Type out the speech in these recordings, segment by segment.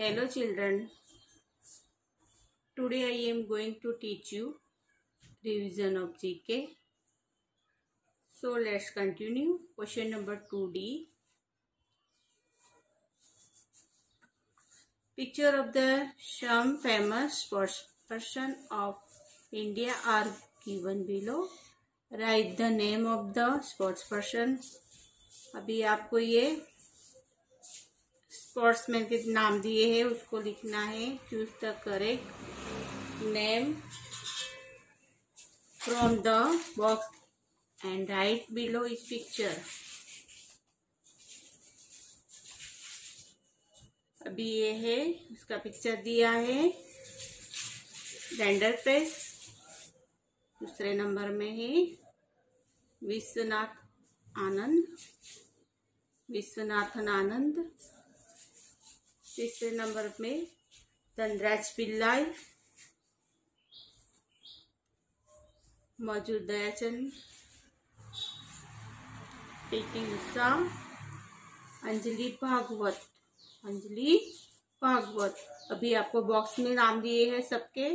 Hello children. Today I am going to teach you revision of GK. So let's continue. Question number 2D. Picture of the some famous person of India are given below. Write the name of the sports person. अभी आपको ये sportsman के नाम दिए हैं, उसको लिखना है। Choose the correct name from the box and write below each picture अभी ये है, उसका पिक्चर दिया है। रेंडर प्रेस दूसरे नंबर में है। विश्वनाथ आनंद, विश्वनाथन आनंद। तीसरे नंबर में धनराज पिल्लाई, मौजूद दयाचंद, पीटी उषा, अंजलि भागवत अंजलि भागवत। अभी आपको बॉक्स में नाम दिए हैं सबके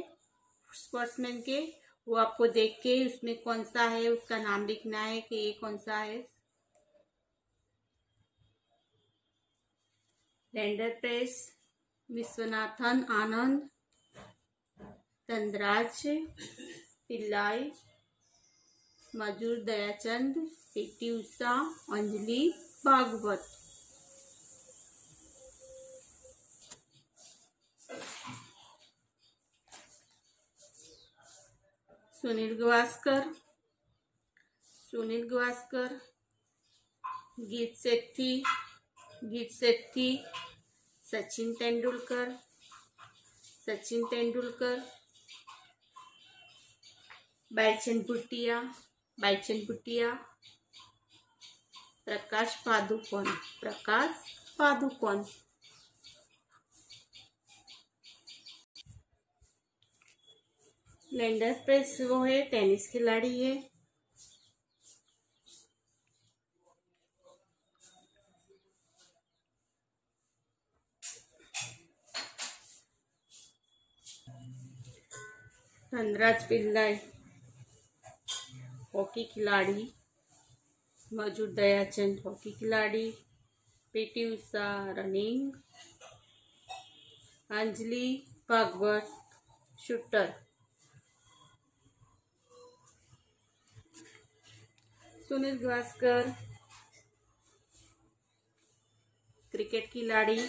स्पोर्ट्समैन के। वो आपको देख के उसमें कौन सा है, उसका नाम लिखना है कि ये कौन सा है। Leander Paes Viswanathan Anand Dhanraj Pillai, major Dhyanchand, PT Usha, Anjali Bhagwat. सुनील गवास्कर सुनील गवास्कर, गीत सेठी गीत सेठी सचिन तेंदुलकर सचिन तेंदुलकर बैचन भुटिया बैचन भुटिया, प्रकाश पादुकोण प्रकाश पादुकोण। लेंडर प्रेस वो है, टेनिस खिलाड़ी है। धनराज पिल्लाई, हॉकी खिलाड़ी मौजूद दयाचंद, हॉकी खिलाड़ी PT Usha, running, Anjali Bhagwat, shooter. Sunil Gavaskar, cricket खिलाड़ी,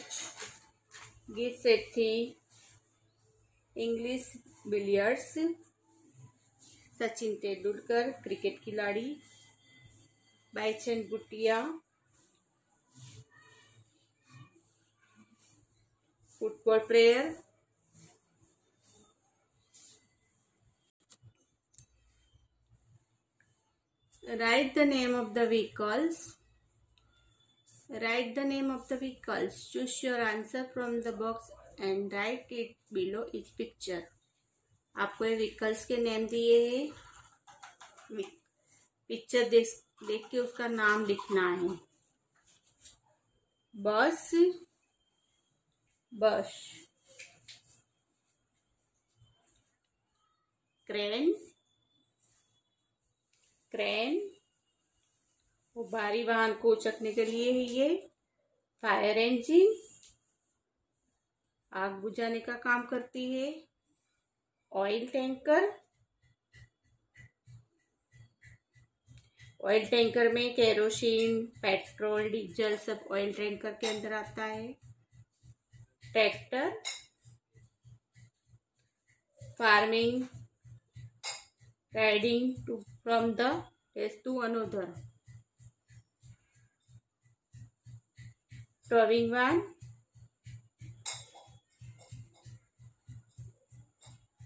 Geet Sethi English billiards, Sachin Tendulkar, cricket खिलाड़ी Bhaichung Bhutia football player. Write the name of the vehicles write the name of the vehicles choose your answer from the box and write it below each picture आपको ये vehicles के name दिए हैं। Picture देख देख के उसका नाम लिखना है। बस बस। क्रेन क्रेन वो भारी वाहन को उचकने के लिए है ये। फायर इंजिन आग बुझाने का काम करती है। ऑयल टैंकर ऑयल टैंकर में केरोसिन पेट्रोल डीजल सब ऑयल टैंकर के अंदर आता है. Tractor farming riding to from the place to another towing van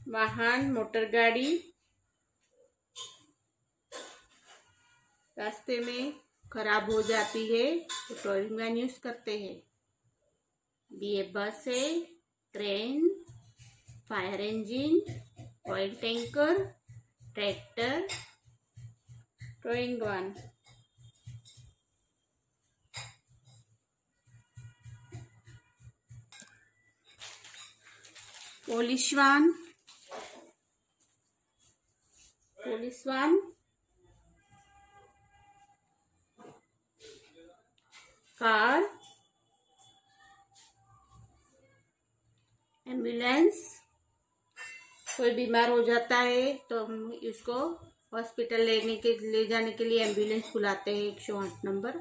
वाहन, मोटर गाड़ी, रास्ते में खराब हो जाती है तो टोइंग वैन यूज़ करते हैं। ये बस है train fire engine oil tanker tractor towing van polish one police one. Car. Ambulance कोई बीमार हो जाता है तो हम इसको हॉस्पिटल लेने के, ले जाने के लिए एंबुलेंस बुलाते हैं, एक सौ आठ नंबर।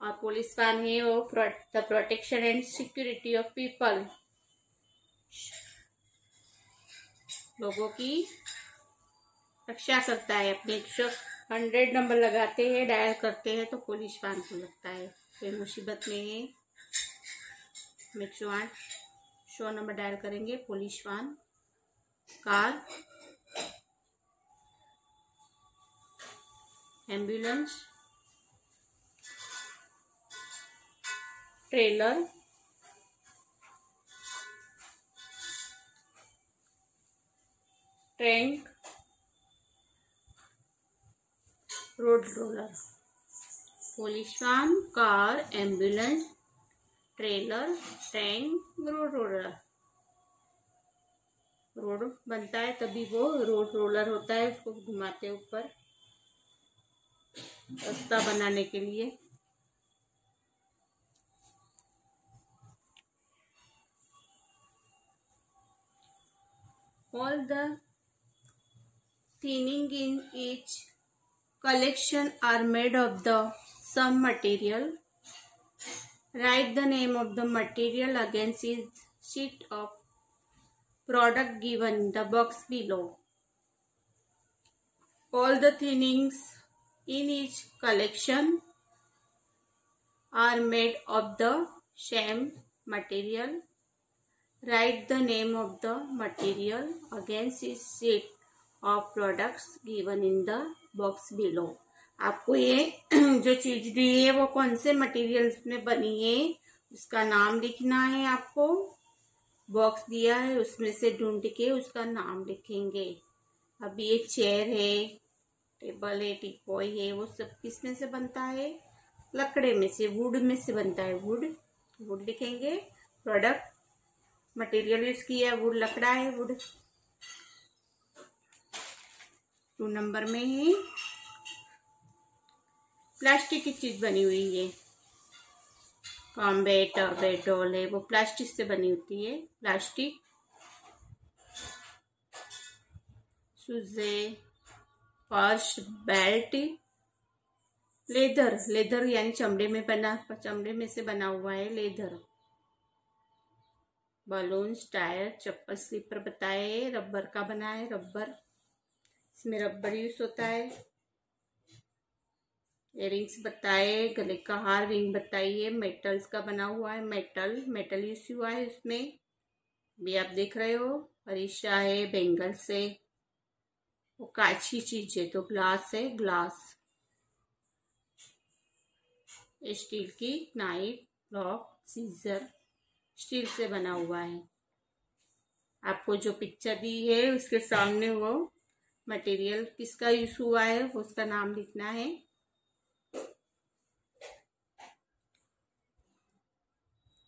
और पुलिस वान है वो the protection and security of people लोगों की रक्षा करता है अपने हंड्रेड नंबर लगाते हैं डायल करते हैं तो पुलिस वान को लगता है। फिर मुसीबत में है सौ आठ सौ नंबर डायल करेंगे police van car ambulance trailer tank road roller police van car ambulance trailer tank road roller road बनता है तभी वो रोड रोलर होता है उसको घुमाते ऊपर, रास्ता बनाने के लिए। All the thinning in each collection are made of the some material. Write the name of the material against each sheet of product given in the box below. All the thinnings in each collection are made of the same material Write the name of the material against each sheet of products given in the box below. आपको ये जो चीज़ दी है, वो कौन से materials में बनी है, उसका नाम लिखना है आपको। बॉक्स दिया है, उसमें से ढूंढ के उसका नाम लिखेंगे। अब ये चेयर है टेबल है टिपॉय है, वो सब किसमें से बनता है? लकड़े में से वुड में से बनता है वुड वुड लिखेंगे। प्रोडक्ट मटेरियल यूज़ किया है वुड लकड़ा है वुड टू नंबर में ही प्लास्टिक की चीज़ बनी हुई है कॉम्बेट और बेटोल है, वो प्लास्टिक से बनी होती है, प्लास्टिक। सुजे, फर्श, बेल्ट, लेदर लेदर यानी चमड़े में बना, चमड़े में से बना हुआ है लेदर। बलून्स टायर चप्पल, स्लीपर बताए, रबर का बना है रबर। इसमें रबर यूज़ होता है। इयरिंग्स बताए, गले का हार विंग बताइए मेटल्स का बना हुआ है, मेटल मेटल यूज़ हुआ है इसमें भी आप देख रहे हो, अरिशा है, बेंगल्स है, वो काची चीज़ है तो ग्लास है, ग्लास। स्टील की नाइफ लॉक सीजर, स्टील से बना हुआ है। आपको जो पिक्चर दी है उसके सामने वो मटेरियल किसका यूज़ हुआ है, उसका नाम लिखना है।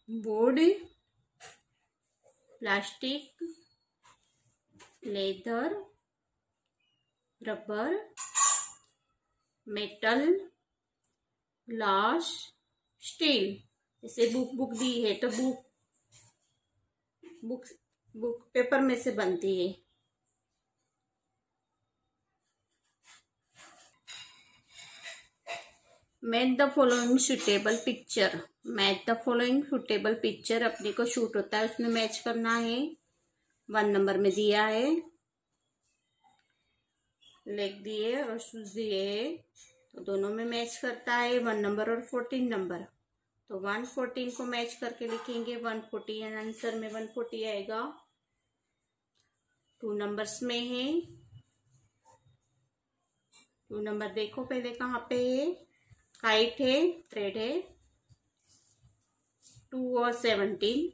Board, plastic, leather, rubber, metal glass steel. जैसे बुक बुक दी है तो बुक बुक बुक पेपर में से बनती है। Match the following suitable picture match the following suitable picture अपने को शूट होता है, उसमें मैच करना है। वन नंबर में दिया है। लेग दिए और शूज़ दिए है। तो दोनों में मैच करता है वन नंबर और फोर्टीन नंबर तो वन फोर्टीन को मैच करके लिखेंगे। वन फोर्टी आंसर में वन फोर्टी आएगा। टू नंबर्स में है। टू नंबर देखो पहले कहाँ पे है। काइट है थ्रेड है टू और सेवनटीन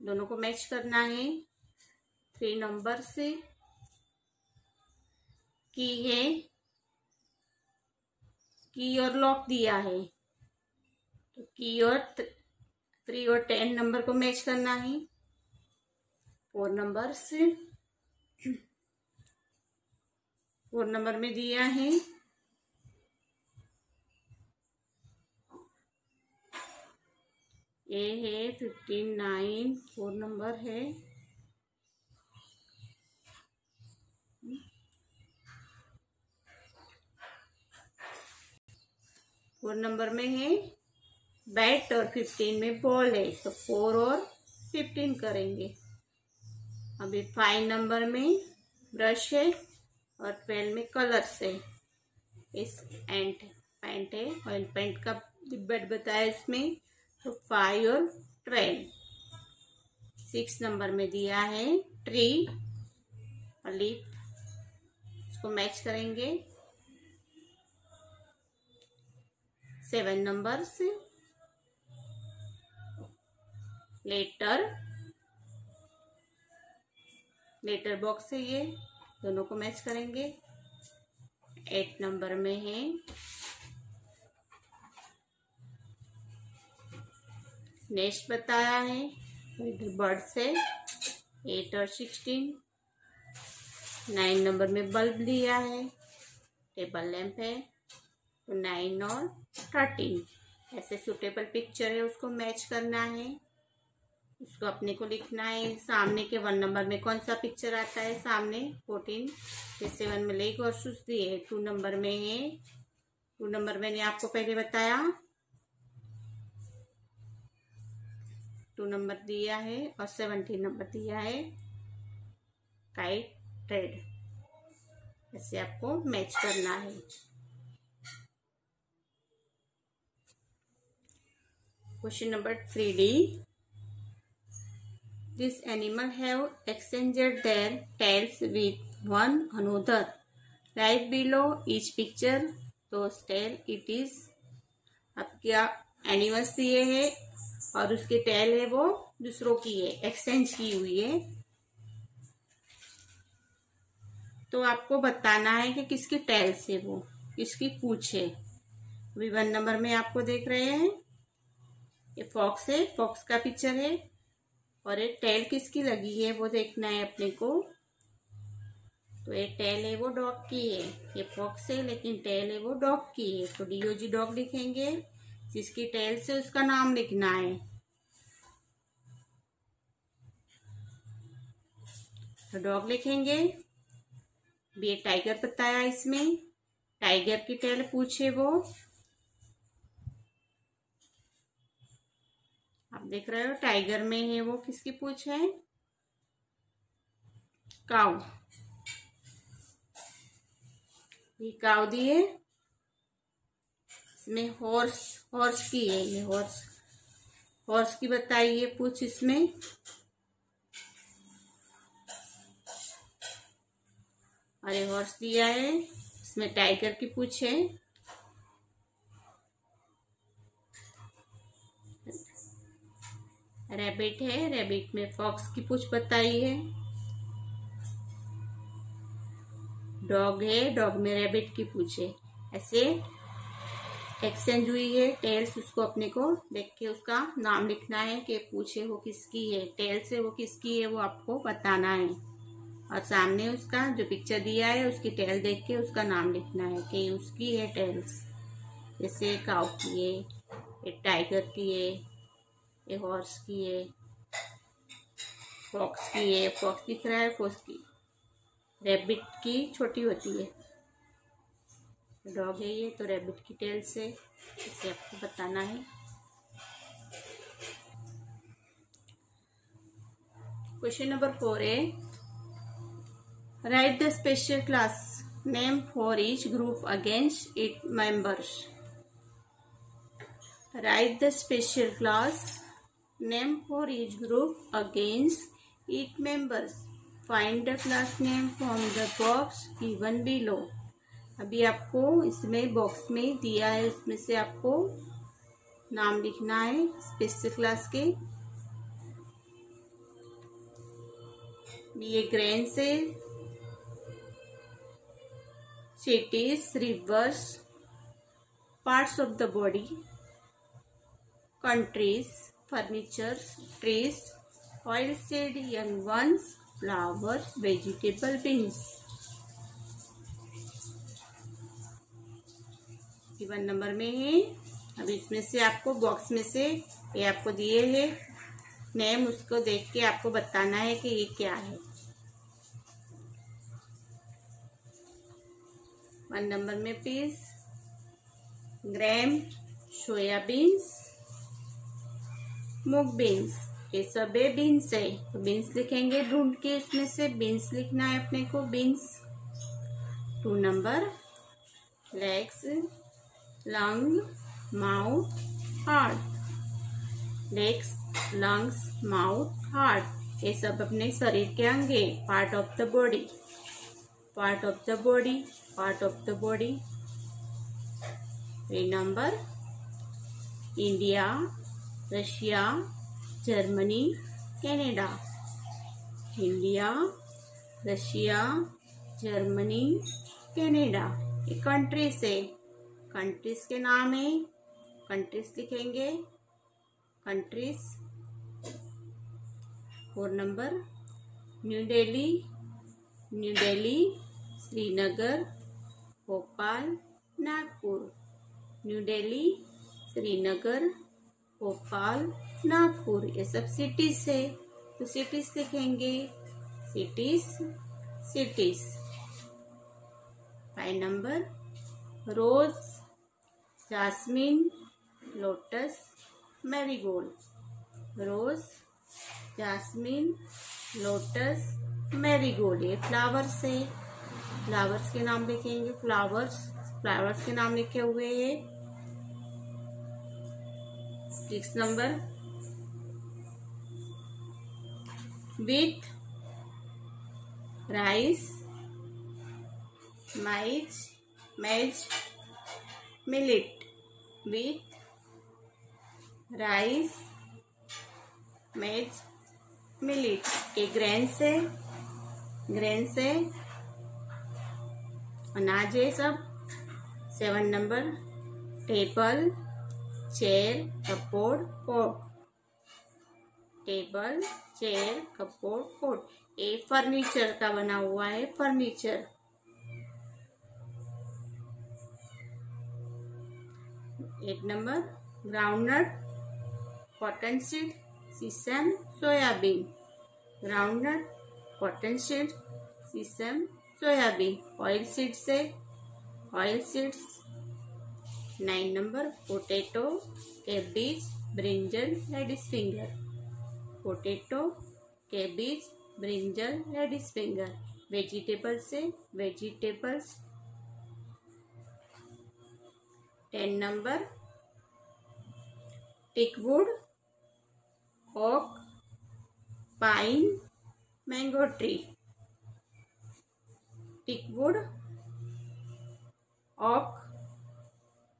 दोनों को मैच करना है। थ्री नंबर से की है। की और लॉक दिया है। तो की और थ्री और टेन नंबर को मैच करना है। फोर नंबर से फोर नंबर में दिया है। ए है फिफ्टीन नाइन फोर नंबर है। फोर नंबर में है बैट और फिफ्टीन में बॉल है तो फोर और फिफ्टीन करेंगे। अभी फाइव नंबर में ब्रश है और ट्वेल्व में कलर्स है। इस एंट पेंट है ऑयल पेंट का बेड बताया इसमें। तो फाइव और ट्वेल्व सिक्स नंबर में दिया है ट्री और लीफ इसको मैच करेंगे। सेवन नंबर से लेटर। लेटर बॉक्स है ये, दोनों को मैच करेंगे। एट नंबर में है नेक्स्ट बताया है बर्ड से एट और सिक्सटीन नाइन नंबर में बल्ब दिया है टेबल लैंप है तो नाइन और थर्टीन ऐसे सुटेबल पिक्चर है, उसको मैच करना है। उसको अपने को लिखना है, सामने के वन नंबर में कौन सा पिक्चर आता है? सामने फोर्टीन जैसे वन में लेक और सुस दिए टू नंबर में है। टू नंबर मैंने आपको पहले बताया टू नंबर दिया है और सेवेंटी नंबर दिया है। काइट रेड ऐसे आपको मैच करना है। Question number three D this animal have exchanger their tails with one another write below each picture दो स्टेल इट इज़ आपका एनिवर्स ये है। और उसके टेल है वो दूसरों की है एक्सचेंज की हुई है। तो आपको बताना है कि किसकी टेल से वो, किसकी पूछ है। अभी वन नंबर में आपको देख रहे हैं। ये फॉक्स है फॉक्स का पिक्चर है। और ये टेल किसकी लगी है वो देखना है अपने को। तो ये टेल है वो डॉग की है। ये फॉक्स है, लेकिन टेल है वो डॉग की है। तो डीओजी डॉग लिखेंगे। जिसकी टेल से उसका नाम लिखना है। तो डॉग लिखेंगे। बी टाइगर बताया इसमें। टाइगर की टेल पूछे वो। आप देख रहे हो टाइगर में है वो, किसकी पूछ है? काउ ये काउ दी है। इसमें हॉर्स हॉर्स की है ये हॉर्स हॉर्स की बताइए, पूछ इसमें. अरे हॉर्स दिया है. इसमें टाइगर की पूछ है. रैबिट है. रैबिट में फॉक्स की पूछ बताई है. डॉग है. डॉग में रैबिट की पूछ है. ऐसे एक्सचेंज हुई है टेल्स उसको अपने को देख के उसका नाम लिखना है कि पूछे वो किसकी है। टेल्स से वो किसकी है, वो आपको बताना है। और सामने उसका जो पिक्चर दिया है, उसकी टेल देख के उसका नाम लिखना है कि उसकी है टेल्स जैसे काउ की है, एक टाइगर की है ये हॉर्स की है फॉक्स की है। फॉक्स दिख रहा है फॉक्स की। रैबिट की छोटी होती है। डॉग है ये तो रैबिट की टेल से इसे आपको बताना है क्वेश्चन नंबर फोर है write the special class name for each group against it members write the special class name for each group against its members. Find the class name from the box given below. अभी आपको इसमें box में दिया है, इसमें से आपको नाम लिखना है स्पेसिफिक क्लास के। ये ग्रेन से cities rivers parts of the body countries furniture trees oil seed young ones flowers vegetable beans one number में है। अब इसमें से आपको बॉक्स में से ये आपको दिए है। नेम उसको देख के आपको बताना है कि ये क्या है। वन नंबर में peas gram soybeans moong beans ये सब है बीन्स है। तो बीन्स लिखेंगे ढूंढ के इसमें से। बीन्स लिखना है अपने को beans two number legs lung mouth heart legs lungs mouth heart ये सब अपने शरीर के अंग है part of the body part of the body part of the body number India Russia Germany Canada India Russia Germany Canada ये countries है countries के नाम है, कंट्रीज़ लिखेंगे, countries, four number, New Delhi New Delhi, Srinagar, Bhopal, Nagpur, New Delhi, Srinagar, Bhopal, Nagpur, ये सब cities है तो सिटीज़ लिखेंगे cities cities five number rose jasmine lotus marigold rose jasmine lotus marigold ये फ्लावर्स है। Flowers के नाम लिखेंगे। फ्लावर्स फ्लावर्स के नाम लिखे हुए हैं six number with rice maize maize millet with rice maize millet ये ग्रेन से ग्रेन से अनाज है सब। Seven number table chair cupboard coat table chair cupboard coat ये फर्नीचर का बना हुआ है फर्नीचर एक number groundnut cotton seed sesame soybean groundnut cotton seed sesame soybean oil seed से oil seeds nine number potato cabbage brinjal ladies finger potato cabbage brinjal ladies finger vegetable से vegetables ten number, teakwood oak pine, mango tree. Teakwood oak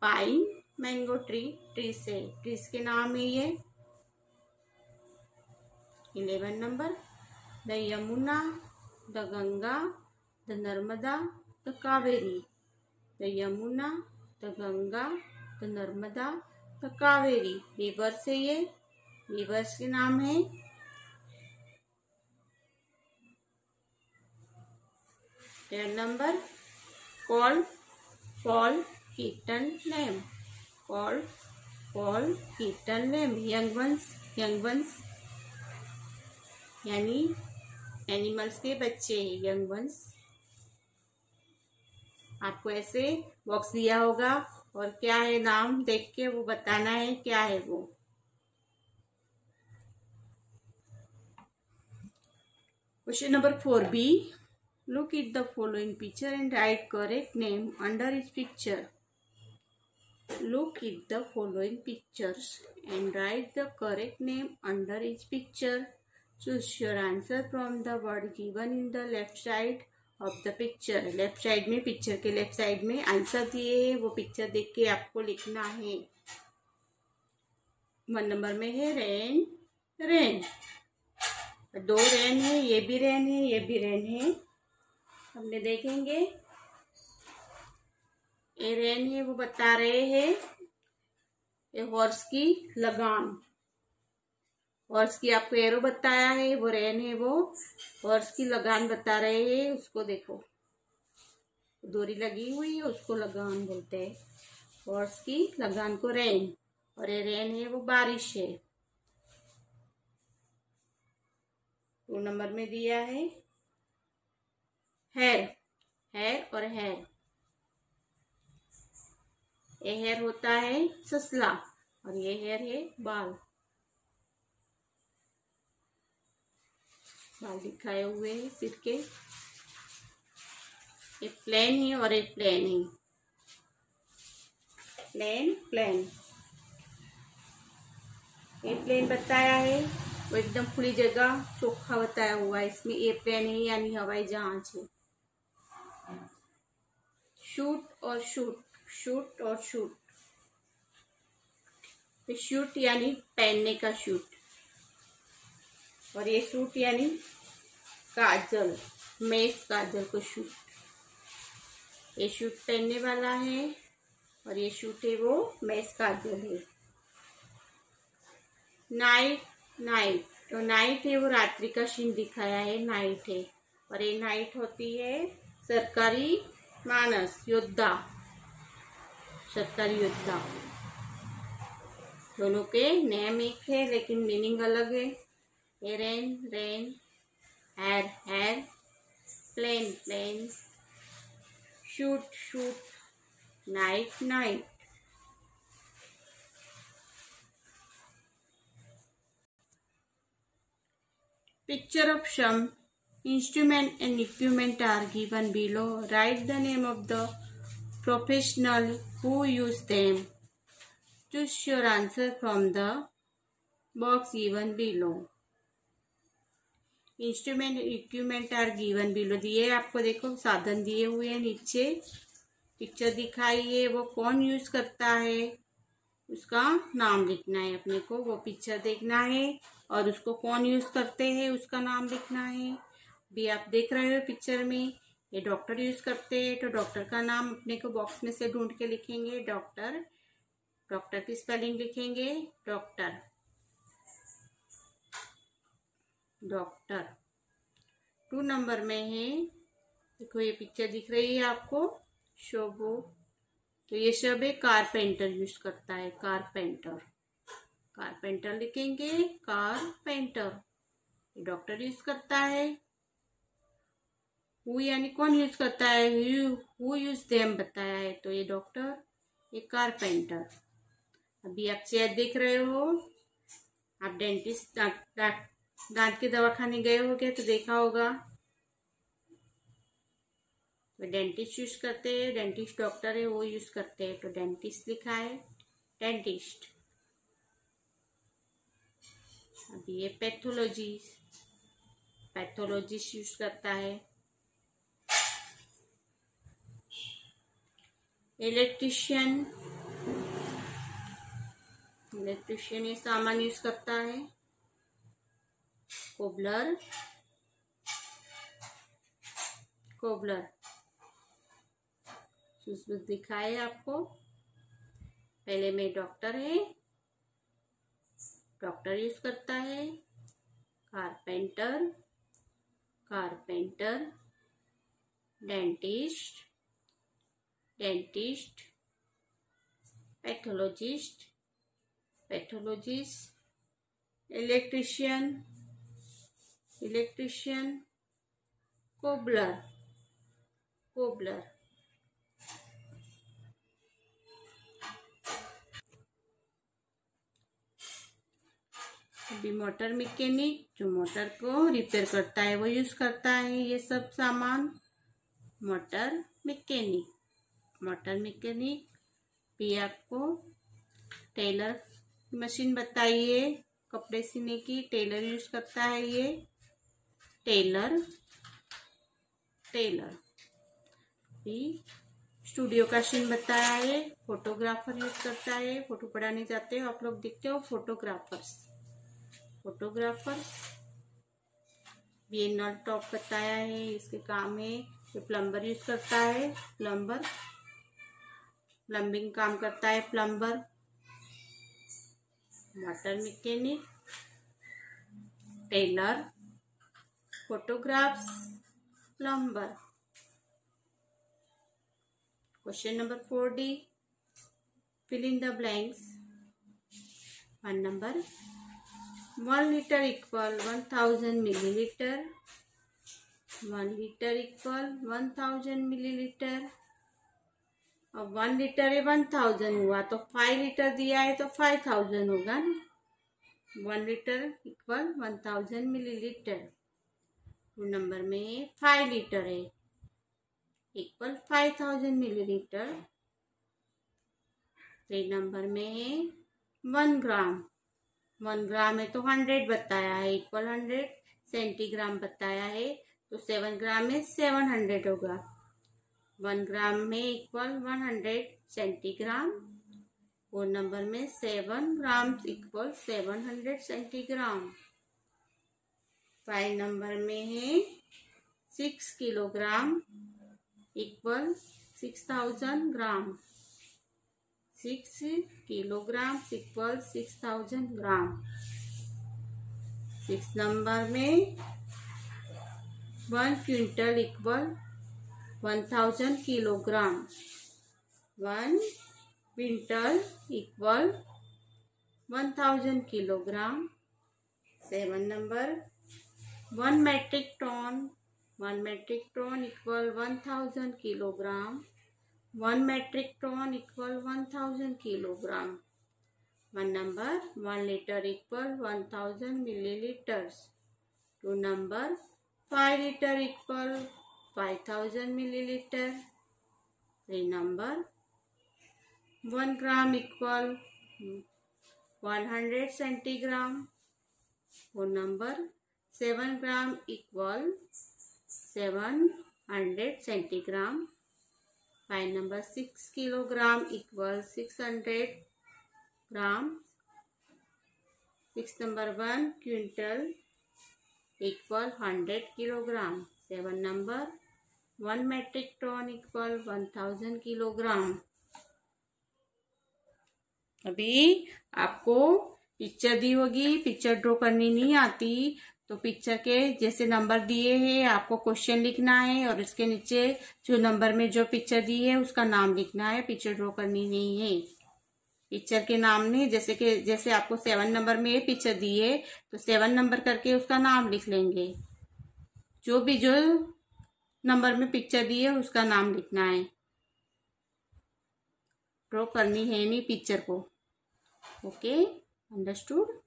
pine, mango tree tree से trees के नाम है ये। Eleven number, the Yamuna, the Ganga, the Narmada, the Kaveri. The Yamuna the Ganga तो नर्मदा तो Kaveri. River से ये। रिवर्स के नाम है। Number calf foal kitten name calf foal kitten name young ones young ones यानी एनिमल्स के बच्चे हैं यंग वंस आपको ऐसे बॉक्स दिया होगा और क्या है नाम देख के वो बताना है क्या है वो। Question number four B look it the following picture and write correct name under is picture look it the following picture and write the correct name under is picture choose your answer from the word given in the left side of the picture left side में picture के left side में answer दिए हैं, वो picture देख के आपको लिखना है। वन नंबर में है रेन रेन दो रेन है, ये भी रेन है, ये भी रेन है। हमने देखेंगे। ये रेन है, वो बता रहे हैं। ये हॉर्स की लगान। हॉर्स की आपको एरो बताया है, वो रेन है वो हॉर्स की लगान बता रहे हैं, उसको देखो। डोरी लगी हुई है, उसको लगान बोलते हैं। हॉर्स की लगान को रेन, और ये रेन है, वो बारिश है। टू नंबर में दिया है। हेयर हेयर और हेयर ये हेयर होता है ससला, और ये हेयर है बाल। बाल दिखाए हुए हैं सिर के। एक प्लेन है और एक प्लेन है। प्लेन प्लेन ये प्लेन बताया है। वो एकदम खुली जगह, चोखा बताया हुआ है। इसमें ए प्लेन है, यानी हवाई जहाज़ है। शूट और शूट शूट और शूट शूट यानी पहनने का शूट और ये सूट यानी काजल, मेस काजल को शूट ये शूट पहनने वाला है और ये शूट है वो मेस काजल है। नाइट नाइट तो नाइट है, वो रात्रि का सीन दिखाया है नाइट है। और ये नाइट होती है सरकारी मानस, योद्धा। सरकारी योद्धा। दोनों के नेम एक है, लेकिन मीनिंग अलग है। rain, rain, air, air, plane, plane, shoot, shoot, night, night. Picture of some instrument and equipment are given below. Write the name of the professional who used them. Choose your answer from the box given below. Instrument equipment are given below दिए आपको, देखो, साधन दिए हुए हैं नीचे। Picture दिखाई है वो कौन यूज़ करता है? उसका नाम लिखना है अपने को। वो पिक्चर देखना है और उसको कौन यूज़ करते हैं, उसका नाम लिखना है। भी आप देख रहे हो पिक्चर में, ये डॉक्टर यूज़ करते हैं तो डॉक्टर का नाम अपने को बॉक्स में से ढूंढ के लिखेंगे। डॉक्टर डॉक्टर की स्पेलिंग लिखेंगे डॉक्टर डॉक्टर। टू नंबर में है। देखो, ये पिक्चर दिख रही है आपको। शोभो। तो ये सब है कारपेंटर यूज़ करता है कारपेंटर कारपेंटर लिखेंगे कारपेंटर डॉक्टर यूज़ करता है। हु यानी कौन यूज़ करता है? हु यूज़ देम बताया है। तो ये डॉक्टर ये कारपेंटर अभी आप चेयर देख रहे हो। आप डेंटिस्ट दांत के दवाखाने गए हो गए तो देखा होगा। तो डेंटिस्ट यूज़ करते हैं डेंटिस्ट डॉक्टर है, वो यूज़ करते हैं तो डेंटिस्ट लिखा है डेंटिस्ट अभी ये पैथोलॉजी पैथोलॉजिस्ट यूज़ करता है। इलेक्ट्रिशियन इलेक्ट्रिशियन ये सामान यूज़ करता है। Cobbler cobbler. दिखाए आपको। पहले में डॉक्टर है। डॉक्टर यूज़ करता है। Carpenter carpenter, dentist dentist, pathologist pathologist, electrician. Electrician cobbler cobbler अभी मोटर मैकेनिक, जो मोटर को रिपेयर करता है, वो यूज़ करता है ये सब सामान। Motor mechanic. मोटर मैकेनिक, भी आपको टेलर मशीन बताइए। कपड़े सीने की टेलर यूज़ करता है ये। Tailor tailor. भी स्टूडियो का सीन बताया है फोटोग्राफर यूज़ करता है फ़ोटो पढ़ाने जाते हो, आप लोग देखते हो फोटोग्राफर्स। फोटोग्राफर्स बी नल टॉप बताया है, इसके काम है, ये प्लम्बर यूज़ करता है, प्लम्बर। प्लम्बिंग काम करता है, plumber. Water mechanic, tailor. Photographs plumber question number 4d fill in the blanks one number 1 liter equal 1000 milliliter 1 liter equal 1000 milliliter अब वन लीटर है वन थाउज़ेंड हुआ तो फाइव लीटर दिया है तो फाइव थाउज़ेंड होगा ना one litre equal one thousand millilitre two number में फाइव लीटर है। Equal five thousand millilitre three number में वन ग्राम वन ग्राम है तो हंड्रेड बताया है इक्वल हंड्रेड सेंटीग्राम बताया है तो सेवन ग्राम में सेवन हंड्रेड होगा। वन ग्राम में equal one hundred centigram four number में seven gram equal seven hundred centigram five number में है। Six kilogram equal six thousand gram. Six kilogram equal six thousand gram. Six number में one quintal equal one thousand kilogram. One quintal equal one thousand kilogram. Seven number one metric tonne one metric tonne equal one thousand kilogram one metric tonne equal one thousand kilogram one number one litre equal one thousand millilitres two number five litre equal five thousand millilitre three number one gram equal one hundred centigram four number seven gram equal seven hundred centigram. Five number six kilogram equal six hundred gram. Six number one quintal equal hundred kilogram. Seven number one metric tonne equal one thousand kilogram. अभी आपको picture दी होगी picture draw करनी नहीं आती। तो picture के जैसे number दिए हैं, आपको क्वेश्चन लिखना है और इसके नीचे जो नंबर में जो पिक्चर दी है, उसका नाम लिखना है। पिक्चर ड्रॉ करनी नहीं है। पिक्चर के नाम नहीं जैसे कि, जैसे आपको सेवन नंबर में पिक्चर दी है तो सेवन नंबर करके उसका नाम लिख लेंगे। जो भी जो नंबर में पिक्चर दी है उसका नाम लिखना है। ड्रॉ करनी है नहीं पिक्चर को। Okay understood